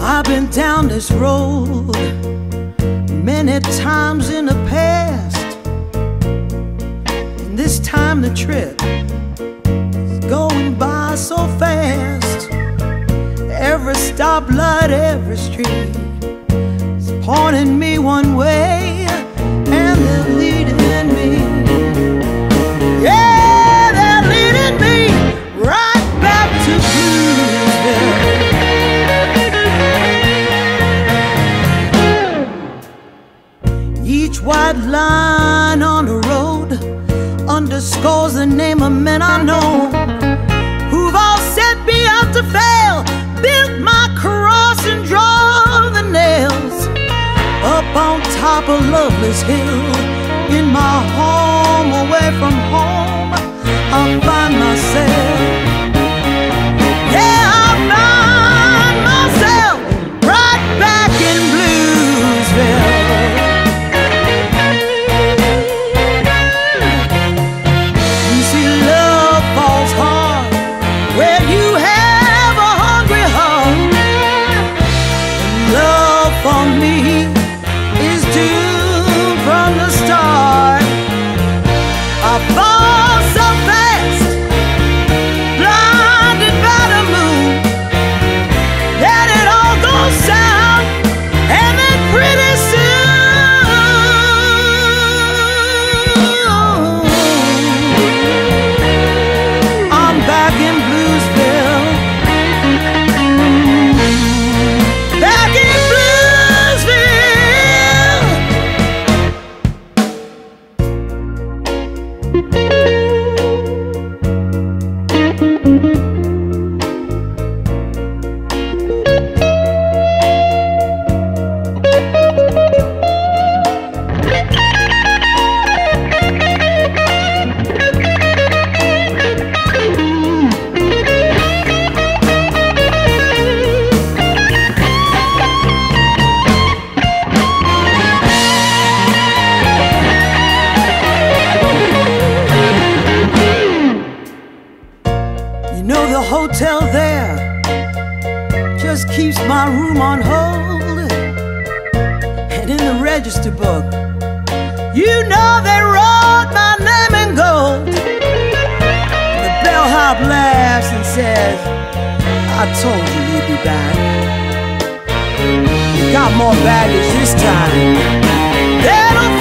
I've been down this road many times in the past. And this time the trip is going by so fast. Every stoplight, every street pointing me one way, and they're leading me. Yeah, they're leading me right back to Bluesville. Each white line on the road underscores the name of men I know who've all set me out to fail, built my on top of Loveless Hill. In my home, away from You know the hotel there just keeps my room on hold. And in the register book, you know they wrote my name in gold. The bellhop laughs and says, I told you he'd be back. Got more baggage this time. That'll